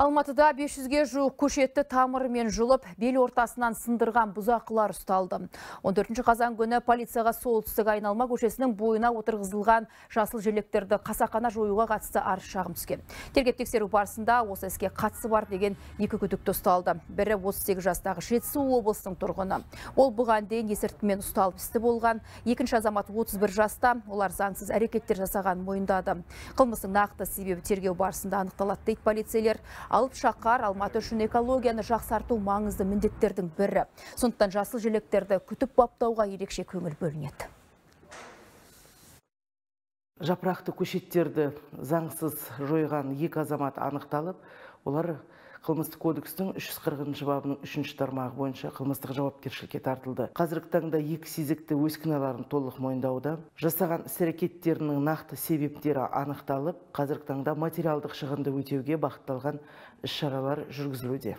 Алматыда 500-ге жуық көшетті тамырымен жұлып, бел ортасынан сындырған бұзақылар ұсталды. 14 қазан күні полицияға солтүстік айналма көшесінің бойына отырғызылған жасыл желектерді қасақана жоюға қатысты арыз шағым түскен. Тергеп тексеру барысында осы іске қатысы бар деген екі күдікті ұсталды. Бірі 38 жастағы Жетісу облысының тұрғыны. Ол бұған дейін есірткімен ұсталып істі болған. Екінші азамат 31 жаста, олар заңсыз әрекеттер жасаған мойындады. Қылмыстың нақты себебі тергеу барысында анықталады дейді полицейлер алып шақар алматы үшін экологияны жақсарту маңызды міндеттердің бірі. Сондықтан жасыл желектерді күтіп баптауға ерекше көңіл бөлінеді. Жапырақты көшеттерді заңсыз жойған екі азамат анықталып олар қылмыстық кодекстің 340 бабының үшінші тармағы бойынша қылмыстық жауапкершілікке тартылды. Қазіргі таңда екі сезікті өз кінәларын толық мойындауда. Жасаған іс әрекеттерінің нақты себептері анықталып қазіргі таңда материалдық шығынды өтеуге бағытталған іс шаралар жүргізілуде.